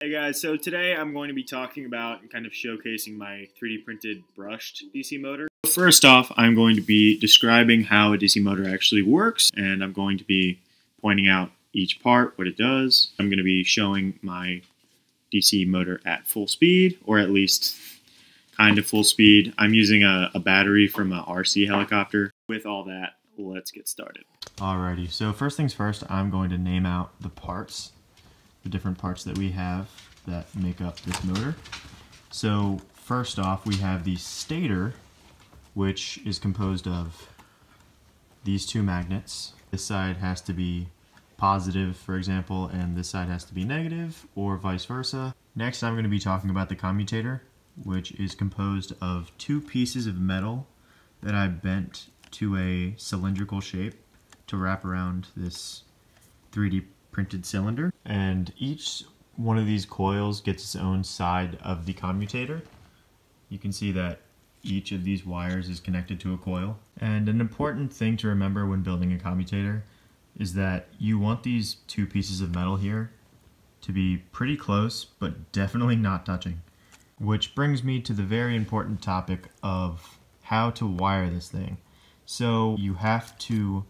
Hey guys, so today I'm going to be talking about and kind of showcasing my 3D printed brushed DC motor. First off, I'm going to be describing how a DC motor actually works, and I'm going to be pointing out each part, what it does. I'm going to be showing my DC motor at full speed, or at least kind of full speed. I'm using a, a battery from a RC helicopter. With all that, let's get started. Alrighty, so first things first, I'm going to name out the parts, the different parts that we have that make up this motor. So first off, we have the stator, which is composed of these two magnets. This side has to be positive, for example, and this side has to be negative, or vice versa. Next, I'm going to be talking about the commutator, which is composed of two pieces of metal that I bent to a cylindrical shape to wrap around this 3D printed cylinder. And each one of these coils gets its own side of the commutator. You can see that each of these wires is connected to a coil. And an important thing to remember when building a commutator is that you want these two pieces of metal here to be pretty close, but definitely not touching. Which brings me to the very important topic of how to wire this thing. So you have to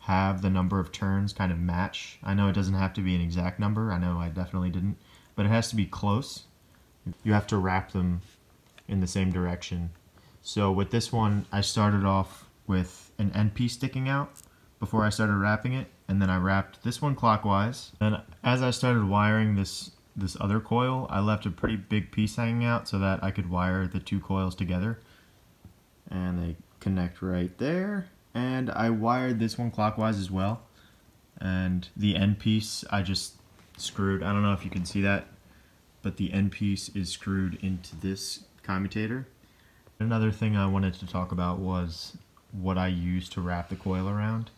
have the number of turns kind of match. I know it doesn't have to be an exact number. I know I definitely didn't. But it has to be close. You have to wrap them in the same direction. So with this one, I started off with an end piece sticking out before I started wrapping it. And then I wrapped this one clockwise. And as I started wiring this this other coil, I left a pretty big piece hanging out so that I could wire the two coils together. And they connect right there and I wired this one clockwise as well. And the end piece I just screwed I don't know if you can see that but the end piece is screwed into this commutator. Another thing I wanted to talk about was what I used to wrap the coil around.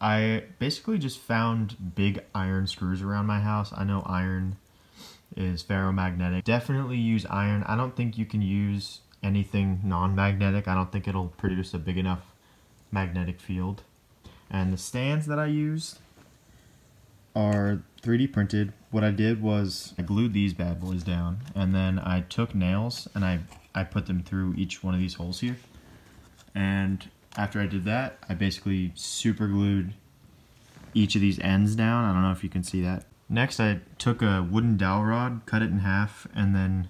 I basically just found big iron screws around my house. I know iron is ferromagnetic. Definitely use iron. I don't think you can use anything non-magnetic. I don't think it'll produce a big enough magnetic field. And the stands that I used are 3D printed. What I did was I glued these bad boys down and then I took nails and I, I put them through each one of these holes here. And after I did that, I basically super glued each of these ends down. I don't know if you can see that. Next, I took a wooden dowel rod, cut it in half, and then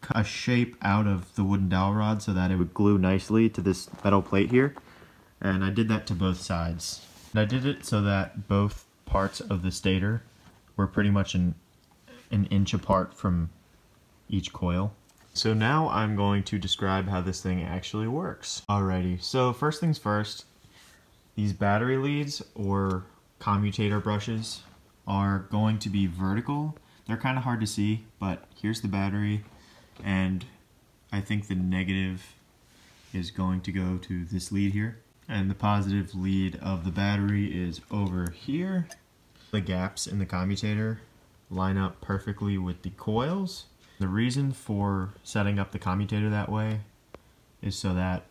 cut a shape out of the wooden dowel rod so that it would glue nicely to this metal plate here and I did that to both sides. And I did it so that both parts of the stator were pretty much an, an inch apart from each coil. So now I'm going to describe how this thing actually works. Alrighty, so first things first, these battery leads or commutator brushes are going to be vertical. They're kind of hard to see, but here's the battery, and I think the negative is going to go to this lead here and the positive lead of the battery is over here. The gaps in the commutator line up perfectly with the coils. The reason for setting up the commutator that way is so that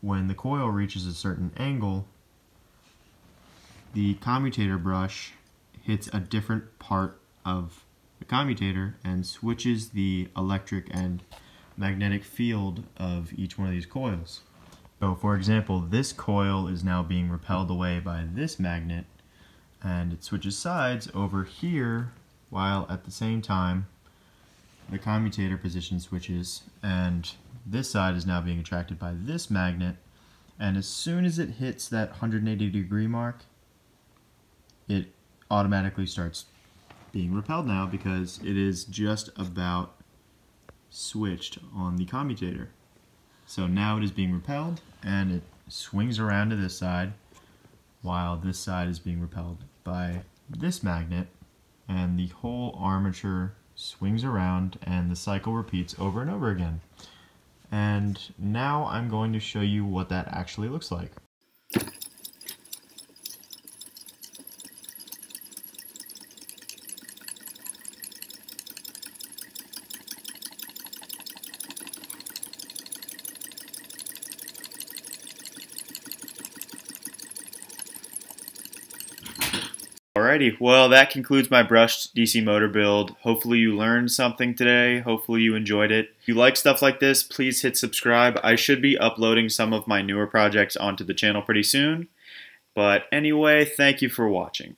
when the coil reaches a certain angle, the commutator brush hits a different part of the commutator and switches the electric and magnetic field of each one of these coils. So for example, this coil is now being repelled away by this magnet and it switches sides over here while at the same time the commutator position switches and this side is now being attracted by this magnet and as soon as it hits that 180 degree mark it automatically starts being repelled now because it is just about switched on the commutator. So now it is being repelled and it swings around to this side while this side is being repelled by this magnet and the whole armature swings around and the cycle repeats over and over again. And now I'm going to show you what that actually looks like. Alrighty, well, that concludes my brushed DC motor build. Hopefully, you learned something today. Hopefully, you enjoyed it. If you like stuff like this, please hit subscribe. I should be uploading some of my newer projects onto the channel pretty soon. But anyway, thank you for watching.